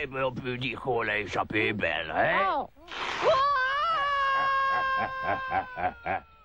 Eh ben, on peut dire qu'on l'a échappé belle, hein? Oh.